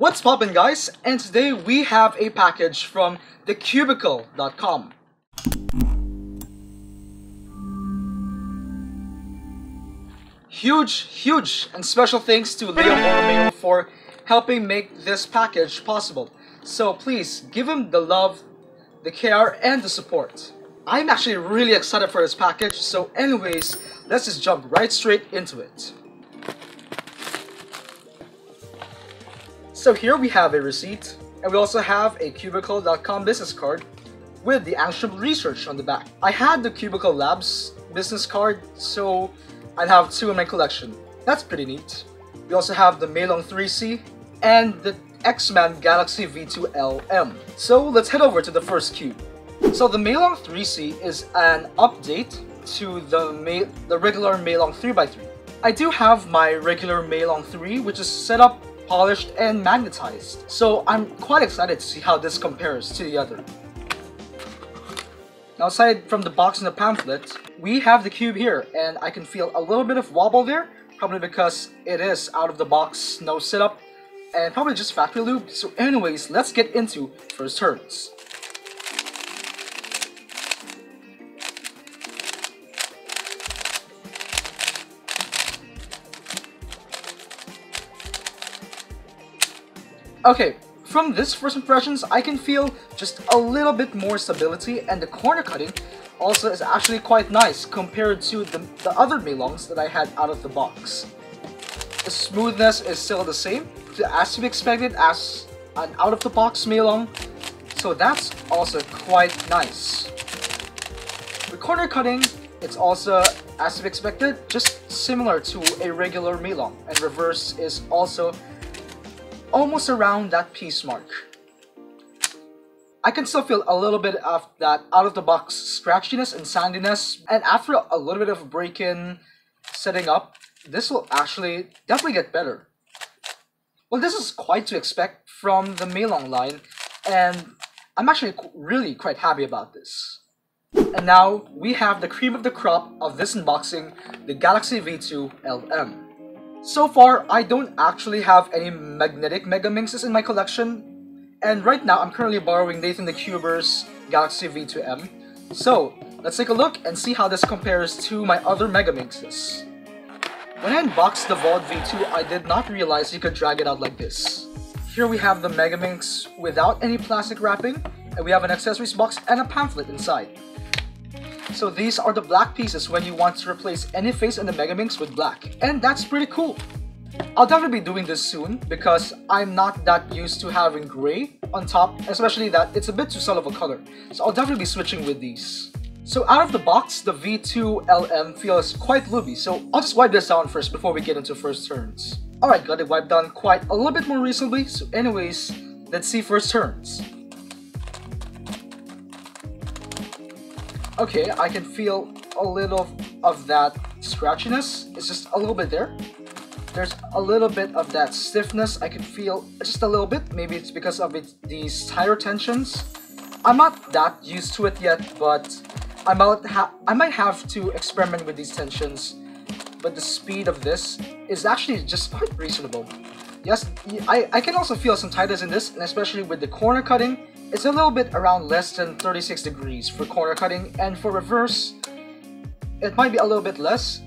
What's poppin' guys? And today we have a package from thecubicle.com. Huge, huge, and special thanks to Leo Borromeo for helping make this package possible. So please, give him the love, the care, and the support. I'm actually really excited for this package, so anyways, let's just jump right straight into it. So here we have a receipt, and we also have a Cubicle.com business card with the actual research on the back. I had the Cubicle Labs business card, so I'd have two in my collection. That's pretty neat. We also have the Meilong 3C and the X-Man Galaxy V2 LM. So let's head over to the first cube. So the Meilong 3C is an update to the, the regular Meilong 3x3. I do have my regular Meilong 3 which is set up polished and magnetized. So I'm quite excited to see how this compares to the other. Now aside from the box and the pamphlet, we have the cube here and I can feel a little bit of wobble there, probably because it is out of the box, no setup, and probably just factory lube. So anyways, let's get into first turns. Okay, from this first impressions, I can feel just a little bit more stability and the corner cutting also is actually quite nice compared to the, the other Meilongs that I had out of the box. The smoothness is still the same, as to be expected as an out-of-the-box Meilong, so that's also quite nice. The corner cutting, it's also, as to be expected, just similar to a regular Meilong, and reverse is also almost around that piece mark. I can still feel a little bit of that out-of-the-box scratchiness and sandiness, and after a little bit of break-in setting up, this will actually definitely get better. Well, this is quite to expect from the Meilong line, and I'm actually really quite happy about this. And now, we have the cream of the crop of this unboxing, the Galaxy V2 LM. So far, I don't actually have any magnetic Megaminxes in my collection, and right now I'm currently borrowing Nathan the Cuber's Galaxy V2M. So, let's take a look and see how this compares to my other Megaminxes. When I unboxed the Vault V2, I did not realize you could drag it out like this. Here we have the Megaminx without any plastic wrapping, and we have an accessories box and a pamphlet inside. So these are the black pieces when you want to replace any face in the Megaminx with black. And that's pretty cool. I'll definitely be doing this soon because I'm not that used to having gray on top, especially that it's a bit too subtle of a color. So I'll definitely be switching with these. So out of the box, the V2 LM feels quite lubey, so I'll just wipe this down first before we get into first turns. Alright, got it wiped down quite a little bit more recently, so anyways, let's see first turns. Okay, I can feel a little of that scratchiness. It's just a little bit there. There's a little bit of that stiffness I can feel just a little bit. Maybe it's because of it, these tire tensions. I'm not that used to it yet, but I might, I might have to experiment with these tensions. But the speed of this is actually just quite reasonable. Yes, I, I can also feel some tightness in this, and especially with the corner cutting, it's a little bit around less than 36 degrees for corner cutting, and for reverse, it might be a little bit less.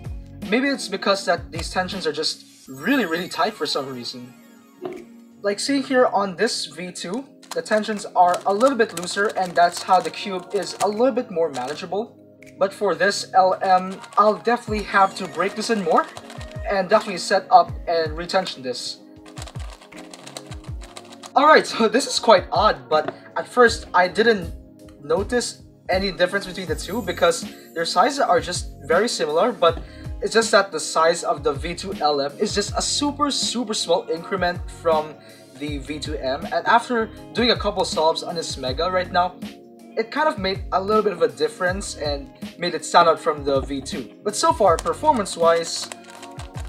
Maybe it's because that these tensions are just really really tight for some reason. Like see here on this V2, the tensions are a little bit looser and that's how the cube is a little bit more manageable. But for this LM, I'll definitely have to break this in more and definitely set up and retension this. Alright, so this is quite odd, but at first I didn't notice any difference between the two because their sizes are just very similar, but it's just that the size of the V2LM is just a super super small increment from the V2M and after doing a couple solves on this Mega right now, it kind of made a little bit of a difference and made it stand out from the V2. But so far, performance-wise,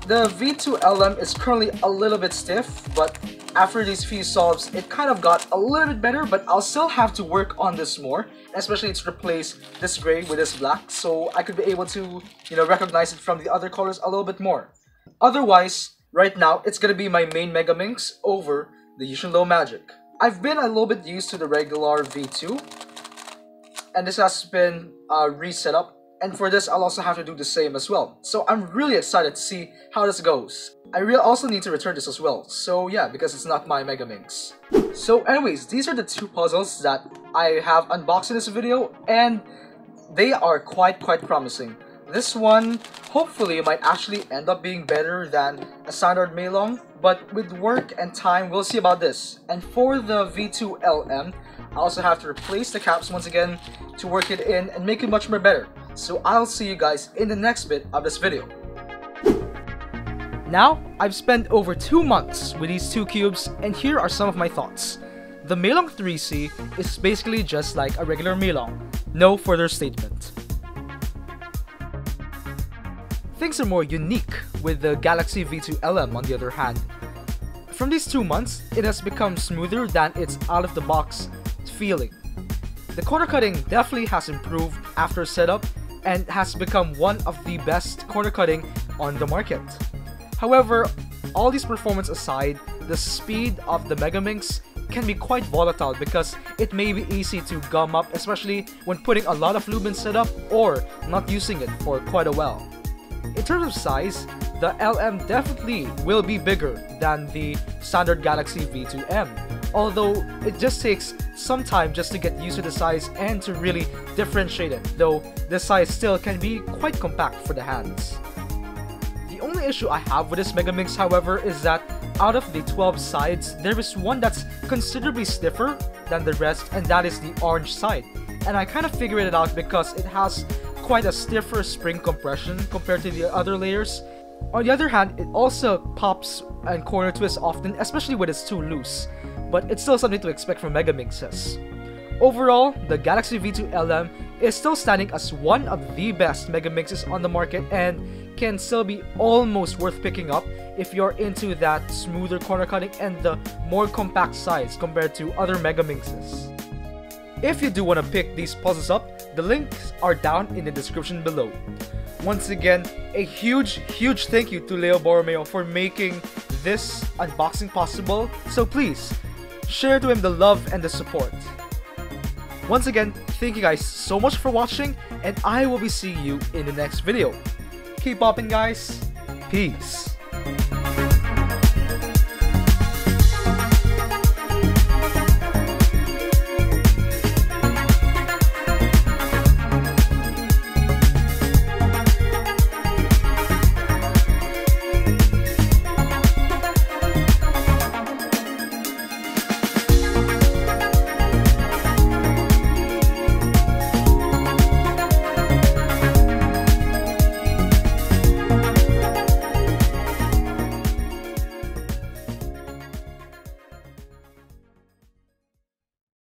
the V2LM is currently a little bit stiff, but after these few solves, it kind of got a little bit better, but I'll still have to work on this more, especially to replace this gray with this black, so I could be able to, you know, recognize it from the other colors a little bit more. Otherwise, right now, it's gonna be my main Megaminx over the YuXin Low Magic. I've been a little bit used to the regular V2, and this has been uh, reset up, and for this I'll also have to do the same as well. So I'm really excited to see how this goes. I really also need to return this as well, so yeah, because it's not my Megaminx. So anyways, these are the two puzzles that I have unboxed in this video, and they are quite quite promising. This one, hopefully, might actually end up being better than a standard Meilong, but with work and time, we'll see about this. And for the V2LM, I also have to replace the caps once again to work it in and make it much more better. So I'll see you guys in the next bit of this video. Now, I've spent over two months with these two cubes, and here are some of my thoughts. The Meilong 3C is basically just like a regular Meilong, no further statement. Things are more unique with the Galaxy V2 LM on the other hand. From these two months, it has become smoother than its out-of-the-box feeling. The corner cutting definitely has improved after setup and has become one of the best corner cutting on the market. However, all these performance aside, the speed of the Megaminx can be quite volatile because it may be easy to gum up especially when putting a lot of lube in setup or not using it for quite a while. In terms of size, the LM definitely will be bigger than the standard Galaxy V2M, although it just takes some time just to get used to the size and to really differentiate it, though the size still can be quite compact for the hands. The only issue I have with this Megaminx however is that out of the 12 sides, there is one that's considerably stiffer than the rest and that is the orange side. And I kind of figured it out because it has quite a stiffer spring compression compared to the other layers. On the other hand, it also pops and corner twists often, especially when it's too loose, but it's still something to expect from Megaminxes. Overall, the Galaxy V2 LM is still standing as one of the best Megaminxes on the market and can still be almost worth picking up if you're into that smoother corner cutting and the more compact size compared to other Megaminxes. If you do want to pick these puzzles up, the links are down in the description below. Once again, a huge, huge thank you to Leo Borromeo for making this unboxing possible, so please, share to him the love and the support. Once again, thank you guys so much for watching, and I will be seeing you in the next video. Keep popping guys, peace.